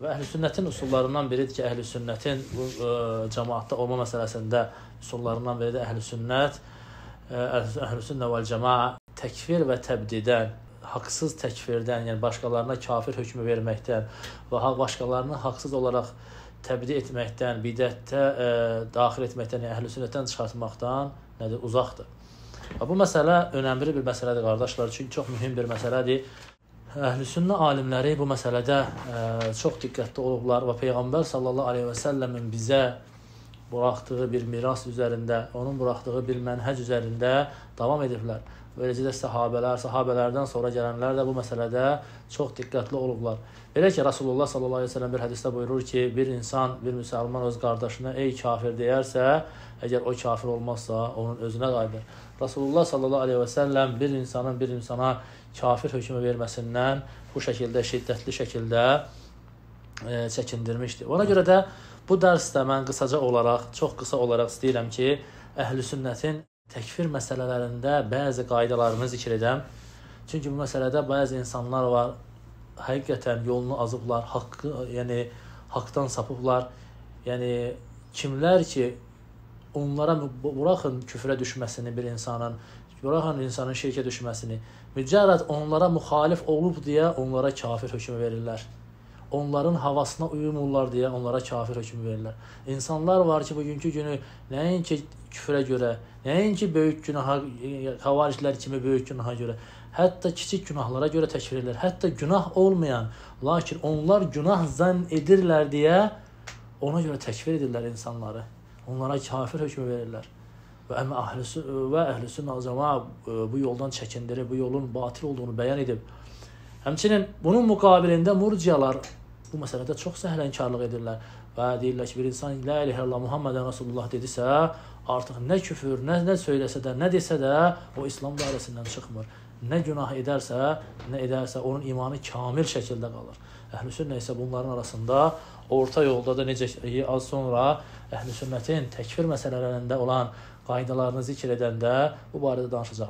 Və əhlüsünnətin üsullarından biridir ki, əhlüsünnətin bu ə, cəmaatda olma məsələsində üsullarından biri də əhlüsünnət əhlüsünnə vəl cəmaa təkfir və təbdidən, haqsız təkfirdən, yəni başqalarına kafir hökmü verməkdən və başqalarını haqsız olaraq təbdi etməkdən, bidətdə ə, daxil etməkdən, yəni əhlüsünnətdən çıxartmaqdan nədir? Uzaqdır. Və bu məsələ önəmli bir məsələdir qardaşlar, çünki çox mühüm bir məsələdir. Əhlüsünnə alimləri bu məsələdə ə, çox diqqətli olublar və Peyğəmbər sallallahu əleyhi və səlləmin bizə buraxdığı bir miras üzərində, onun buraxdığı bir mənhəc üzərində davam ediblər. Eləcə də səhabələr, səhabələrdən sonra gələnlər də bu məsələdə çox diqqətli olublar. Belə ki, Rasulullah sallallahu əleyhi və səlləm bir hədisdə buyurur ki, bir insan, bir müsəlman öz qardaşına ey kafir deyərsə, əgər o kafir olmazsa, onun özünə qayıdır. Rasulullah sallallahu əleyhi və səlləm bir insanın bir insana kafir hökmü verməsindən bu şəkildə şiddətli şəkildə e, çəkindirmişdi. Ona görə də Bu dərsdə mən qısaca olaraq, çox qısa olaraq istəyirəm ki, əhl-i sünnətin təkfir məsələlərində bəzi qaydalarını zikr edəm. Çünki bu məsələdə bəzi insanlar var, həqiqətən yolunu azıblar, haqqı, yəni haqdan sapıblar. Yəni kimlər ki, onlara buraxın küfrə düşməsini bir insanın, buraxın insanın şirkə düşməsini, mücərrəd onlara müxalif olub deyə onlara kafir hökmü verirlər onların havasına uyumurlar deyə onlara kafir hökmü verirlər. İnsanlar var ki, bugünkü günü nəinki küfrə görə, nəinki böyük günaha, xavariclər kimi böyük günaha görə, hətta kiçik günahlara görə təkfir edirlər. Hətta günah olmayan, lakin onlar günah zənn edirlər deyə ona görə təkfir edirlər insanları. Onlara kafir hökmü verirlər. Və əmə əhlüsü və əhlüsün cəmaa bu yoldan çəkindirir, bu yolun batil olduğunu bəyan edib. Həmçinin bunun müqabilində murciyalar bu məsələdə çox səhlənkarlıq edirlər və deyirlər ki, bir insan la ilahe illallah Muhammedən Rasulullah dedisə, artıq nə küfür, nə nə söyləsə də, nə desə də o İslam dairəsindən çıxmır. Nə günah edərsə, nə edərsə onun imanı kamil şəkildə qalır. Əhlüsünnə isə bunların arasında orta yolda da necə az sonra əhlüsünnətin təkfir məsələlərində olan qaydalarını zikr edəndə bu barədə danışacaq.